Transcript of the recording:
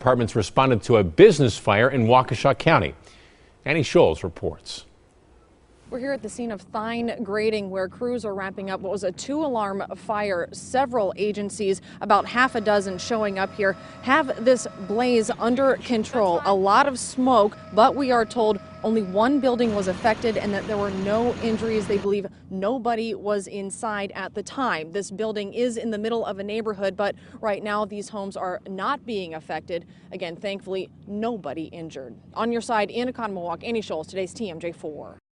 Departments responded to a business fire in Waukesha County. Annie Scholes reports. We're here at the scene of Thine Grading where crews are wrapping up what was a two alarm fire. Several agencies, about half a dozen showing up here, have this blaze under control. A lot of smoke, but we are told only one building was affected and that there were no injuries. They believe nobody was inside at the time. This building is in the middle of a neighborhood, but right now these homes are not being affected. Again, thankfully, nobody injured. On your side in Oconomowoc, Annie Scholes, today's TMJ4.